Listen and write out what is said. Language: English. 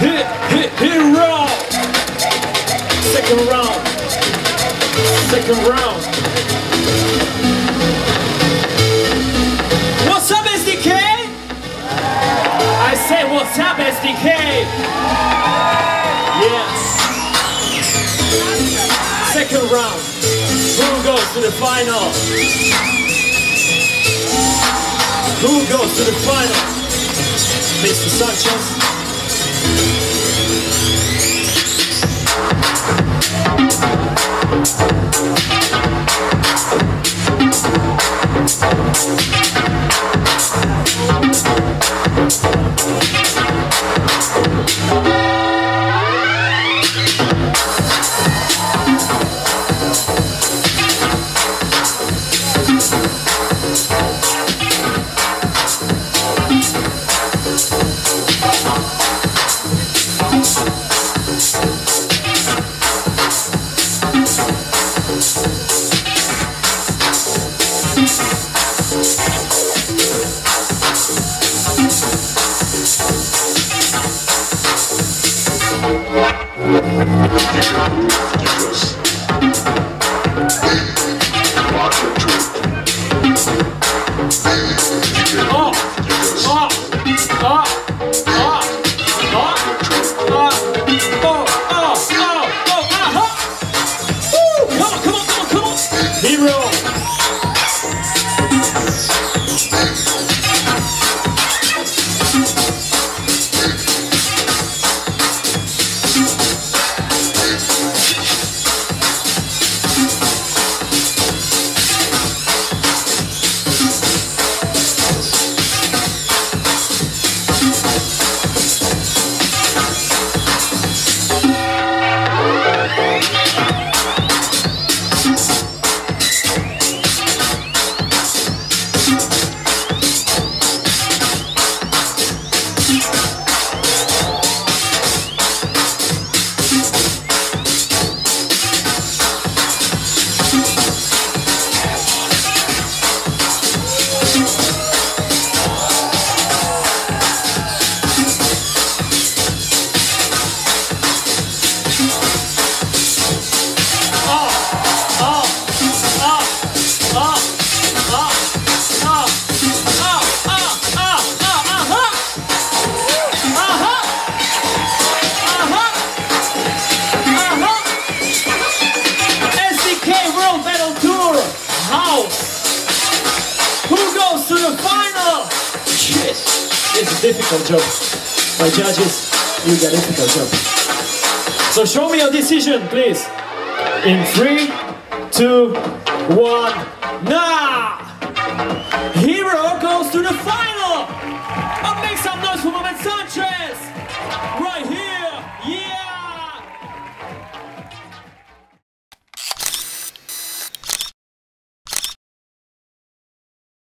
hit, hit, hit, round. Second round. Second round. What's up, SDK? I say, what's up, SDK? Yes. Second round. Who goes to the final? Who goes to the final? Mr. Sanchez. Thank oh, oh, oh, difficult job. My judges, you got a difficult job. So show me your decision, please. In three, two, one, now!